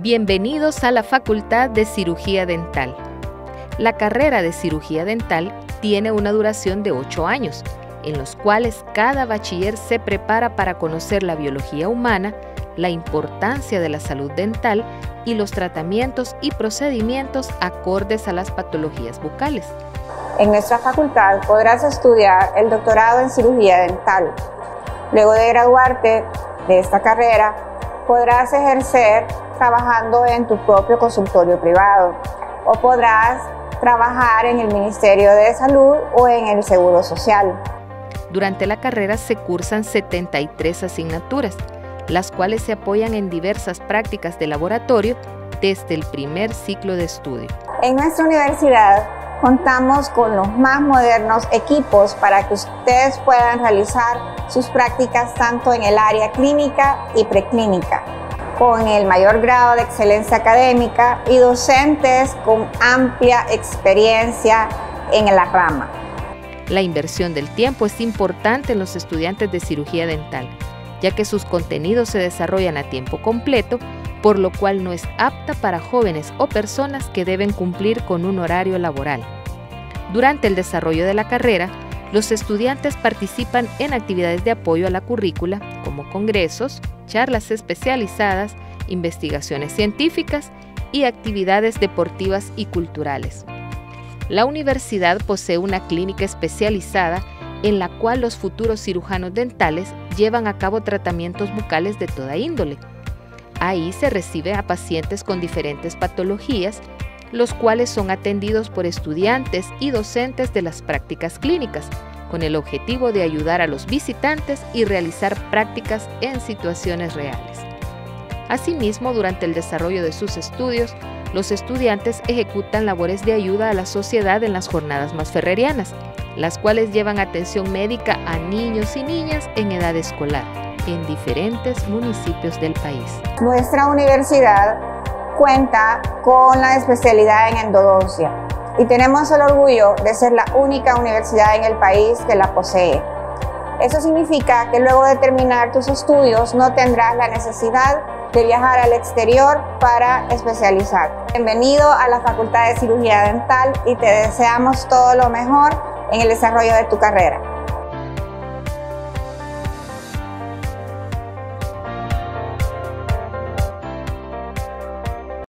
Bienvenidos a la Facultad de Cirugía Dental. La carrera de cirugía dental tiene una duración de 8 años, en los cuales cada bachiller se prepara para conocer la biología humana, la importancia de la salud dental y los tratamientos y procedimientos acordes a las patologías bucales. En nuestra facultad podrás estudiar el doctorado en cirugía dental. Luego de graduarte de esta carrera, podrás ejercer trabajando en tu propio consultorio privado o podrás trabajar en el Ministerio de Salud o en el Seguro Social. Durante la carrera se cursan 73 asignaturas, las cuales se apoyan en diversas prácticas de laboratorio desde el primer ciclo de estudio. En nuestra universidad contamos con los más modernos equipos para que ustedes puedan realizar sus prácticas tanto en el área clínica y preclínica con el mayor grado de excelencia académica y docentes con amplia experiencia en la rama. La inversión del tiempo es importante en los estudiantes de cirugía dental, ya que sus contenidos se desarrollan a tiempo completo, por lo cual no es apta para jóvenes o personas que deben cumplir con un horario laboral. Durante el desarrollo de la carrera, los estudiantes participan en actividades de apoyo a la currícula, como congresos, charlas especializadas, investigaciones científicas y actividades deportivas y culturales. La universidad posee una clínica especializada en la cual los futuros cirujanos dentales llevan a cabo tratamientos bucales de toda índole. Ahí se recibe a pacientes con diferentes patologías, los cuales son atendidos por estudiantes y docentes de las prácticas clínicas, con el objetivo de ayudar a los visitantes y realizar prácticas en situaciones reales. Asimismo, durante el desarrollo de sus estudios, los estudiantes ejecutan labores de ayuda a la sociedad en las jornadas más ferrerianas, las cuales llevan atención médica a niños y niñas en edad escolar en diferentes municipios del país. Nuestra universidad cuenta con la especialidad en endodoncia y tenemos el orgullo de ser la única universidad en el país que la posee. Eso significa que luego de terminar tus estudios no tendrás la necesidad de viajar al exterior para especializar. Bienvenido a la Facultad de Cirugía Dental y te deseamos todo lo mejor en el desarrollo de tu carrera.